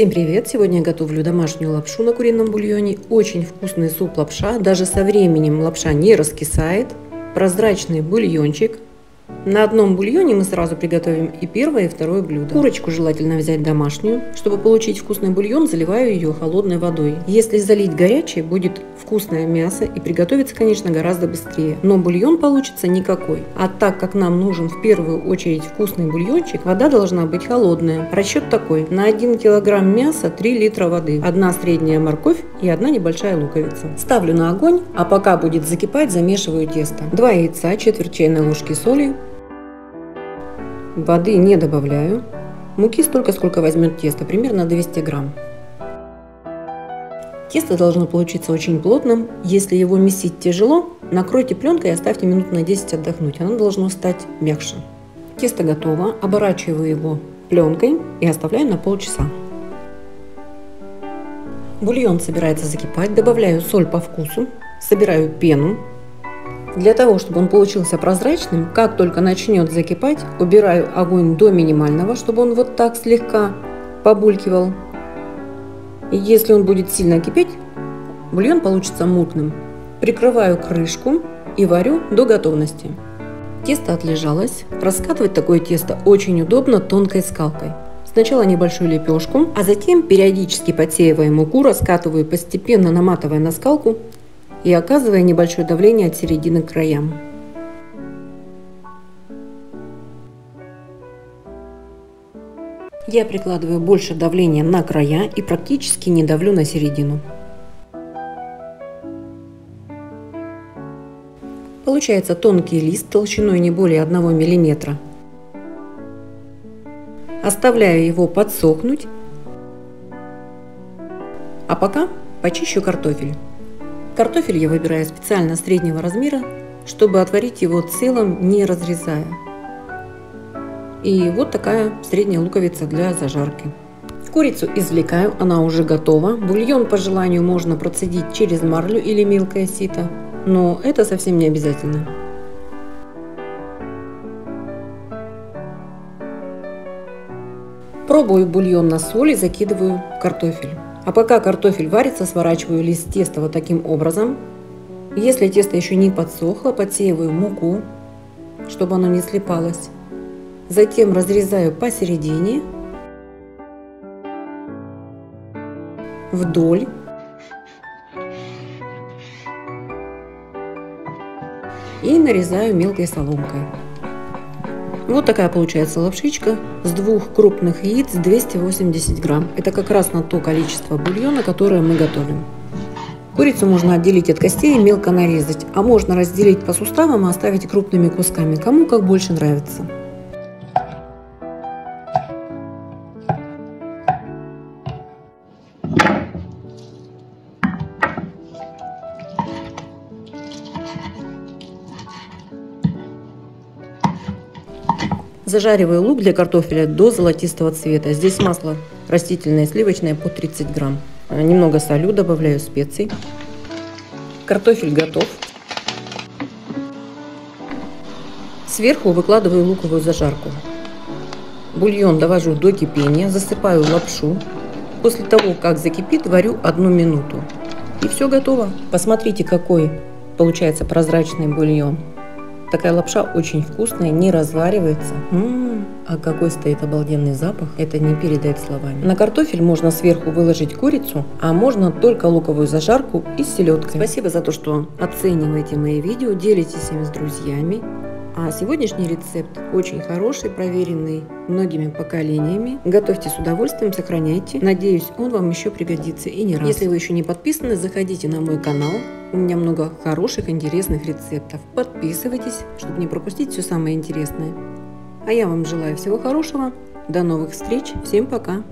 Всем привет! Сегодня я готовлю домашнюю лапшу на курином бульоне. Очень вкусный суп лапша. Даже со временем лапша не раскисает. Прозрачный бульончик. На одном бульоне мы сразу приготовим и первое, и второе блюдо. Курочку желательно взять домашнюю. Чтобы получить вкусный бульон, заливаю ее холодной водой. Если залить горячей, будет вкусное мясо и приготовится, конечно, гораздо быстрее. Но бульон получится никакой. А так как нам нужен в первую очередь вкусный бульончик, вода должна быть холодная. Расчет такой. На 1 килограмм мяса 3 литра воды, одна средняя морковь и одна небольшая луковица. Ставлю на огонь, а пока будет закипать, замешиваю тесто. 2 яйца, четверть чайной ложки соли, Воды не добавляю. Муки столько, сколько возьмет тесто, примерно 200 грамм. Тесто должно получиться очень плотным. Если его месить тяжело, накройте пленкой и оставьте минут на 10 отдохнуть. Оно должно стать мягче. Тесто готово. Оборачиваю его пленкой и оставляю на полчаса. Бульон собирается закипать. Добавляю соль по вкусу. Собираю пену. Для того, чтобы он получился прозрачным, как только начнет закипать, убираю огонь до минимального, чтобы он вот так слегка побулькивал. И если он будет сильно кипеть, бульон получится мутным. Прикрываю крышку и варю до готовности. Тесто отлежалось. Раскатывать такое тесто очень удобно тонкой скалкой. Сначала небольшую лепешку, а затем периодически подсеивая муку, раскатываю постепенно, наматывая на скалку и оказывая небольшое давление от середины к краям. Я прикладываю больше давления на края и практически не давлю на середину. Получается тонкий лист толщиной не более 1 мм. Оставляю его подсохнуть, а пока почищу картофель. Картофель я выбираю специально среднего размера, чтобы отварить его целым, не разрезая. И вот такая средняя луковица для зажарки. Курицу извлекаю, она уже готова. Бульон по желанию можно процедить через марлю или мелкое сито, но это совсем не обязательно. Пробую бульон на соль и закидываю картофель. А пока картофель варится, сворачиваю лист теста вот таким образом. Если тесто еще не подсохло, подсеиваю муку, чтобы оно не слипалось. Затем разрезаю посередине, вдоль. И нарезаю мелкой соломкой. Вот такая получается лапшичка с двух крупных яиц 280 грамм. Это как раз на то количество бульона, которое мы готовим. Курицу можно отделить от костей и мелко нарезать, а можно разделить по суставам и оставить крупными кусками, кому как больше нравится. Зажариваю лук для картофеля до золотистого цвета. Здесь масло растительное сливочное по 30 грамм. Немного солю, добавляю специй. Картофель готов. Сверху выкладываю луковую зажарку. Бульон довожу до кипения, засыпаю лапшу. После того, как закипит, варю одну минуту. И все готово. Посмотрите, какой получается прозрачный бульон. Такая лапша очень вкусная, не разваривается. М-м, а какой стоит обалденный запах, это не передать словами. На картофель можно сверху выложить курицу, а можно только луковую зажарку и селедкой. Спасибо за то, что оцениваете мои видео, делитесь ими с друзьями. А сегодняшний рецепт очень хороший, проверенный многими поколениями. Готовьте с удовольствием, сохраняйте. Надеюсь, он вам еще пригодится и не раз. Если вы еще не подписаны, заходите на мой канал. У меня много хороших, интересных рецептов. Подписывайтесь, чтобы не пропустить все самое интересное. А я вам желаю всего хорошего. До новых встреч. Всем пока.